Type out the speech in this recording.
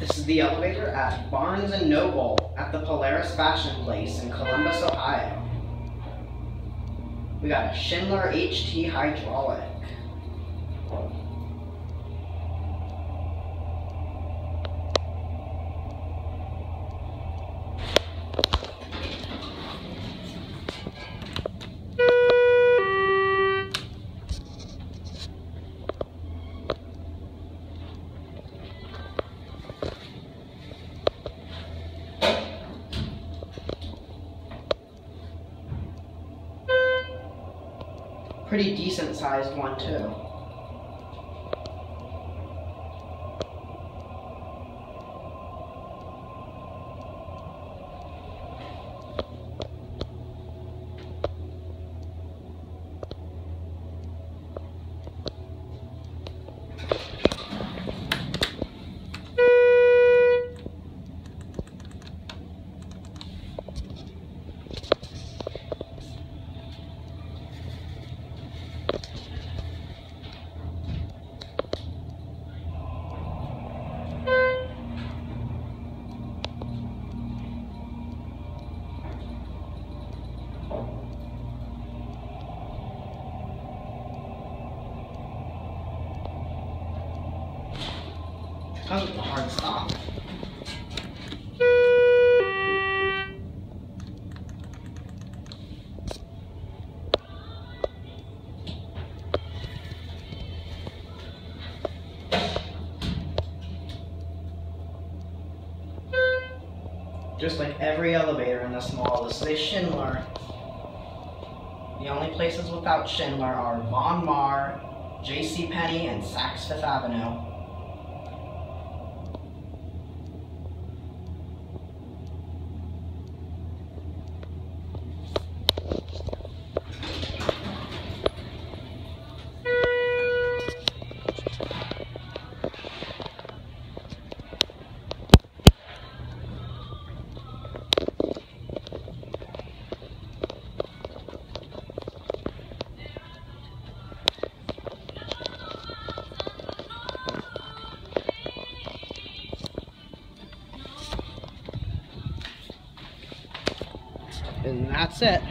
This is the elevator at Barnes & Noble at the Polaris Fashion Place in Columbus, Ohio. We got a Schindler HT hydraulic. Pretty decent sized one too. That was a hard stop. Just like every elevator in this mall, this is a Schindler. The only places without Schindler are Von Maur, J.C. Penney, and Saks Fifth Avenue. And that's it.